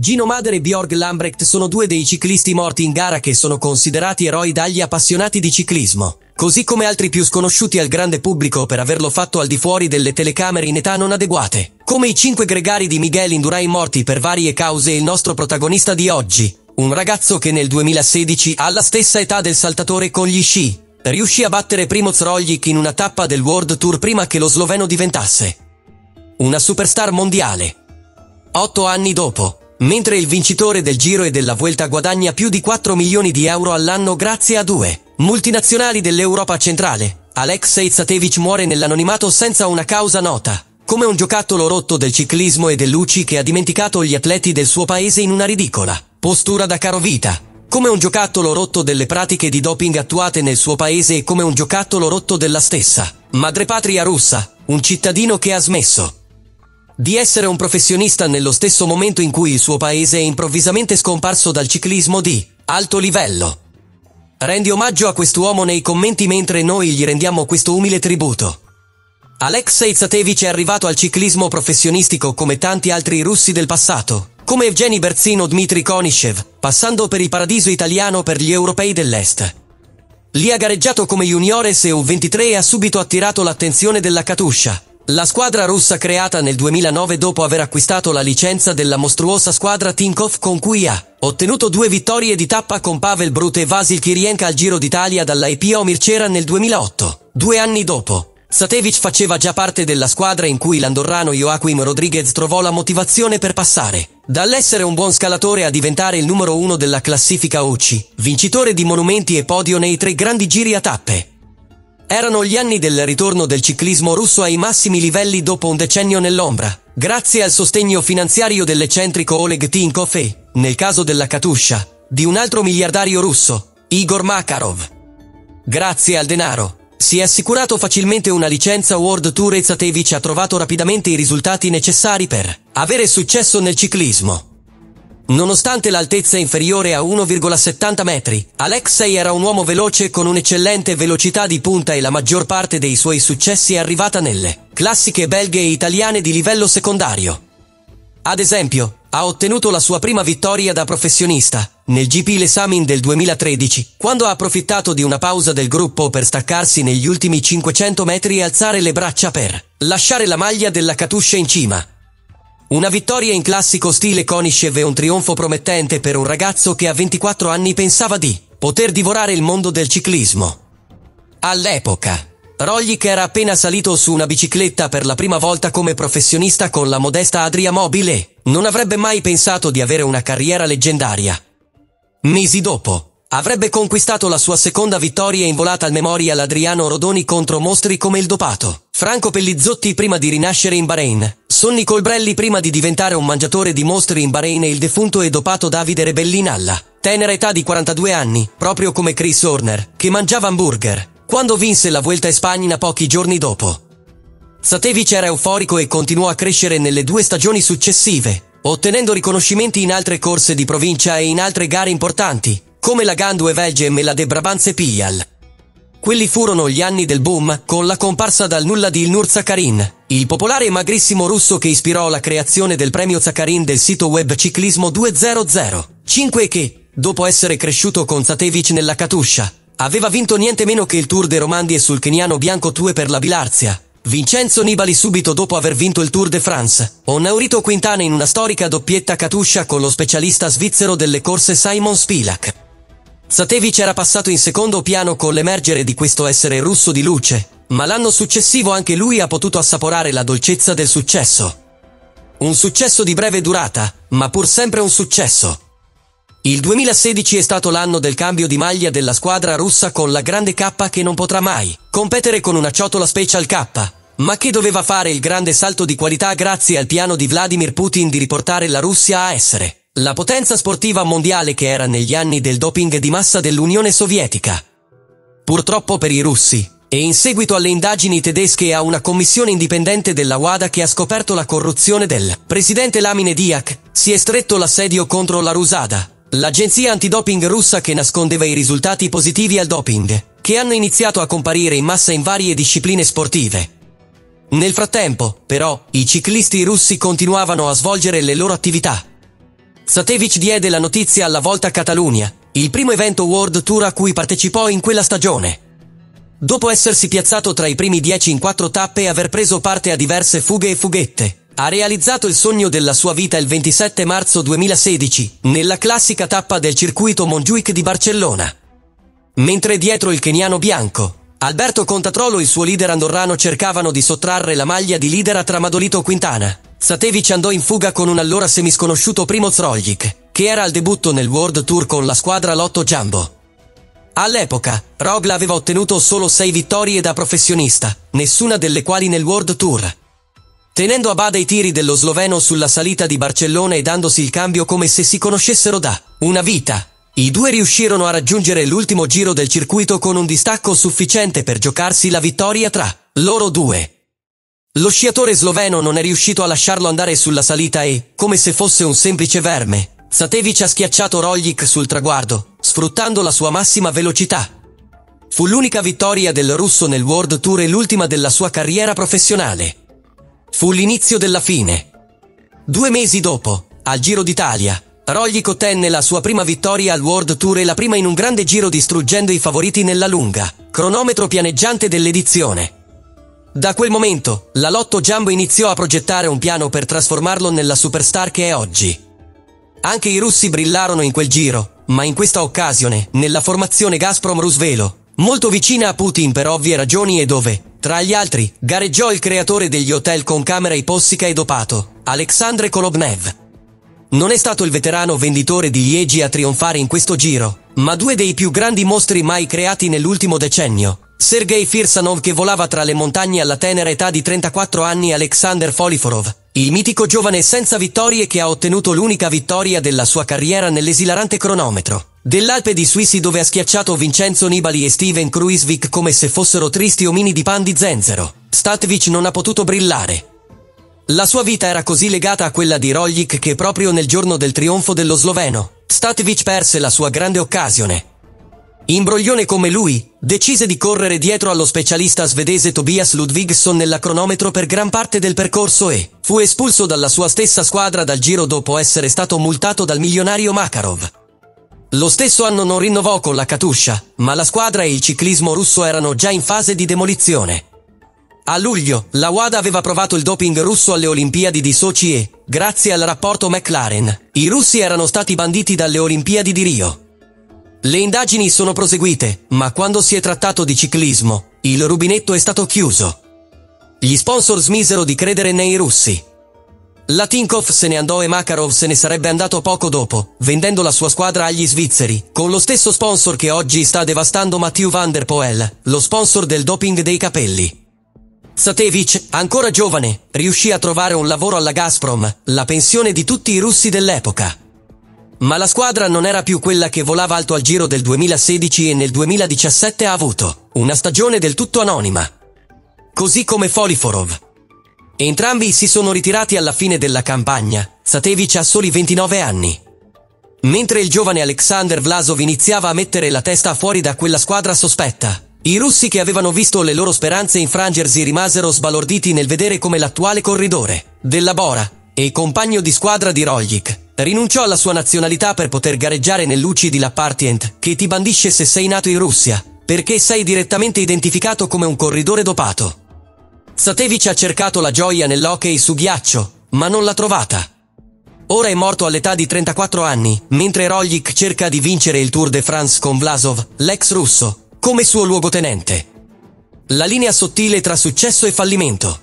Gino Mader e Bjorg Lambrecht sono due dei ciclisti morti in gara che sono considerati eroi dagli appassionati di ciclismo, così come altri più sconosciuti al grande pubblico per averlo fatto al di fuori delle telecamere in età non adeguate, come i cinque gregari di Miguel Indurain morti per varie cause il nostro protagonista di oggi, un ragazzo che nel 2016, alla stessa età del saltatore con gli sci, riuscì a battere Primoz Roglic in una tappa del World Tour prima che lo sloveno diventasse una superstar mondiale. Otto anni dopo, mentre il vincitore del Giro e della Vuelta guadagna più di 4 milioni di euro all'anno grazie a due multinazionali dell'Europa centrale. Alexei Zatevic muore nell'anonimato senza una causa nota, come un giocattolo rotto del ciclismo e dell'UCI che ha dimenticato gli atleti del suo paese in una ridicola postura da carovita, come un giocattolo rotto delle pratiche di doping attuate nel suo paese e come un giocattolo rotto della stessa. Madrepatria russa, un cittadino che ha smesso di essere un professionista nello stesso momento in cui il suo paese è improvvisamente scomparso dal ciclismo di alto livello. Rendi omaggio a quest'uomo nei commenti mentre noi gli rendiamo questo umile tributo. Alexei Zatevic è arrivato al ciclismo professionistico come tanti altri russi del passato, come Evgeny Berzino o Dmitry Konishev, passando per il paradiso italiano per gli europei dell'Est. Lì ha gareggiato come juniores e U23 e ha subito attirato l'attenzione della Katusha, la squadra russa creata nel 2009 dopo aver acquistato la licenza della mostruosa squadra Tinkoff con cui ha ottenuto due vittorie di tappa con Pavel Brut e Vasil Kirienka al Giro d'Italia dalla EPO Mircera nel 2008. Due anni dopo, Satevic faceva già parte della squadra in cui l'andorrano Joaquim Rodriguez trovò la motivazione per passare. Dall'essere un buon scalatore a diventare il numero uno della classifica UCI, vincitore di monumenti e podio nei tre grandi giri a tappe. Erano gli anni del ritorno del ciclismo russo ai massimi livelli dopo un decennio nell'ombra, grazie al sostegno finanziario dell'eccentrico Oleg Tinkov e, nel caso della Katusha, di un altro miliardario russo, Igor Makarov. Grazie al denaro, si è assicurato facilmente una licenza World Tour e Zatevic ha trovato rapidamente i risultati necessari per avere successo nel ciclismo. Nonostante l'altezza inferiore a 1,70 metri, Alexei era un uomo veloce con un'eccellente velocità di punta e la maggior parte dei suoi successi è arrivata nelle classiche belghe e italiane di livello secondario. Ad esempio, ha ottenuto la sua prima vittoria da professionista, nel GP Lesamin del 2013, quando ha approfittato di una pausa del gruppo per staccarsi negli ultimi 500 metri e alzare le braccia per lasciare la maglia della Katusha in cima. Una vittoria in classico stile Konishev e un trionfo promettente per un ragazzo che a 24 anni pensava di poter divorare il mondo del ciclismo. All'epoca, Roglic era appena salito su una bicicletta per la prima volta come professionista con la modesta Adria Mobile. Non avrebbe mai pensato di avere una carriera leggendaria. Mesi dopo, avrebbe conquistato la sua seconda vittoria in volata al Memorial Adriano Rodoni contro mostri come il dopato. Franco Pellizzotti prima di rinascere in Bahrain, Sonny Colbrelli prima di diventare un mangiatore di mostri in Bahrain e il defunto e dopato Davide Rebellin alla tenera età di 42 anni, proprio come Chris Horner, che mangiava hamburger, quando vinse la Vuelta a Spagna pochi giorni dopo. Satevic era euforico e continuò a crescere nelle due stagioni successive, ottenendo riconoscimenti in altre corse di provincia e in altre gare importanti, come la Gandue Velgem e la De Brabantse Pial. Quelli furono gli anni del boom, con la comparsa dal nulla di Ilnur Zakharin, il popolare e magrissimo russo che ispirò la creazione del premio Zakharin del sito web Ciclismo 2005 e che, dopo essere cresciuto con Zatevic nella Katusha, aveva vinto niente meno che il Tour de Romandie sul keniano bianco Tue per la Bilarzia. Vincenzo Nibali subito dopo aver vinto il Tour de France, o Naurito Quintana in una storica doppietta Katusha con lo specialista svizzero delle corse Simon Spilak. Satevic era passato in secondo piano con l'emergere di questo essere russo di luce, ma l'anno successivo anche lui ha potuto assaporare la dolcezza del successo. Un successo di breve durata, ma pur sempre un successo. Il 2016 è stato l'anno del cambio di maglia della squadra russa con la grande K che non potrà mai competere con una ciotola Special K, ma che doveva fare il grande salto di qualità grazie al piano di Vladimir Putin di riportare la Russia a essere la potenza sportiva mondiale che era negli anni del doping di massa dell'Unione Sovietica. Purtroppo per i russi, e in seguito alle indagini tedesche e a una commissione indipendente della WADA che ha scoperto la corruzione del presidente Lamine Diak, si è stretto l'assedio contro la Rusada, l'agenzia antidoping russa che nascondeva i risultati positivi al doping, che hanno iniziato a comparire in massa in varie discipline sportive. Nel frattempo, però, i ciclisti russi continuavano a svolgere le loro attività, Satevic diede la notizia alla Volta Catalunya, il primo evento World Tour a cui partecipò in quella stagione. Dopo essersi piazzato tra i primi dieci in quattro tappe e aver preso parte a diverse fughe e fughette, ha realizzato il sogno della sua vita il 27 marzo 2016, nella classica tappa del circuito Montjuic di Barcellona. Mentre dietro il keniano bianco, Alberto Contatrolo e il suo leader andorrano cercavano di sottrarre la maglia di leader a Tramadolito Quintana. Satevic andò in fuga con un allora semisconosciuto Primo Zroglic, che era al debutto nel World Tour con la squadra Lotto Jumbo. All'epoca, Rogla aveva ottenuto solo sei vittorie da professionista, nessuna delle quali nel World Tour. Tenendo a bada i tiri dello sloveno sulla salita di Barcellona e dandosi il cambio come se si conoscessero da una vita, i due riuscirono a raggiungere l'ultimo giro del circuito con un distacco sufficiente per giocarsi la vittoria tra loro due. Lo sciatore sloveno non è riuscito a lasciarlo andare sulla salita e, come se fosse un semplice verme, Satevic ha schiacciato Roglic sul traguardo, sfruttando la sua massima velocità. Fu l'unica vittoria del russo nel World Tour e l'ultima della sua carriera professionale. Fu l'inizio della fine. Due mesi dopo, al Giro d'Italia, Roglic ottenne la sua prima vittoria al World Tour e la prima in un grande giro distruggendo i favoriti nella lunga, cronometro pianeggiante dell'edizione. Da quel momento, la Lotto Jumbo iniziò a progettare un piano per trasformarlo nella superstar che è oggi. Anche i russi brillarono in quel giro, ma in questa occasione, nella formazione Gazprom Rusvelo, molto vicina a Putin per ovvie ragioni e dove, tra gli altri, gareggiò il creatore degli hotel con camera ipossica e dopato, Alexandre Kolobnev. Non è stato il veterano venditore di liegi a trionfare in questo giro, ma due dei più grandi mostri mai creati nell'ultimo decennio. Sergei Firsanov che volava tra le montagne alla tenera età di 34 anni Alexander Foliforov, il mitico giovane senza vittorie che ha ottenuto l'unica vittoria della sua carriera nell'esilarante cronometro. Dell'Alpe di Suissi dove ha schiacciato Vincenzo Nibali e Steven Kruisvik come se fossero tristi omini di pan di zenzero. Statvic non ha potuto brillare, la sua vita era così legata a quella di Roglic che proprio nel giorno del trionfo dello sloveno, Statvic perse la sua grande occasione. Imbroglione come lui, decise di correre dietro allo specialista svedese Tobias Ludvigsson nella cronometro per gran parte del percorso e fu espulso dalla sua stessa squadra dal giro dopo essere stato multato dal milionario Makarov. Lo stesso anno non rinnovò con la Katusha, ma la squadra e il ciclismo russo erano già in fase di demolizione. A luglio, la WADA aveva provato il doping russo alle Olimpiadi di Sochi e, grazie al rapporto McLaren, i russi erano stati banditi dalle Olimpiadi di Rio. Le indagini sono proseguite, ma quando si è trattato di ciclismo, il rubinetto è stato chiuso. Gli sponsor smisero di credere nei russi. Latinkov se ne andò e Makarov se ne sarebbe andato poco dopo, vendendo la sua squadra agli svizzeri, con lo stesso sponsor che oggi sta devastando Mathieu van der Poel, lo sponsor del doping dei capelli. Satevic, ancora giovane, riuscì a trovare un lavoro alla Gazprom, la pensione di tutti i russi dell'epoca. Ma la squadra non era più quella che volava alto al giro del 2016 e nel 2017 ha avuto una stagione del tutto anonima. Così come Foliforov. Entrambi si sono ritirati alla fine della campagna, Satevic ha soli 29 anni. Mentre il giovane Alexander Vlasov iniziava a mettere la testa fuori da quella squadra sospetta, i russi che avevano visto le loro speranze infrangersi rimasero sbalorditi nel vedere come l'attuale corridore della Bora e compagno di squadra di Roglic rinunciò alla sua nazionalità per poter gareggiare nell'UCI di Lappartient che ti bandisce se sei nato in Russia, perché sei direttamente identificato come un corridore dopato. Satevic ha cercato la gioia nell'hockey su ghiaccio, ma non l'ha trovata. Ora è morto all'età di 34 anni, mentre Roglic cerca di vincere il Tour de France con Vlasov, l'ex russo, come suo luogotenente. La linea sottile tra successo e fallimento.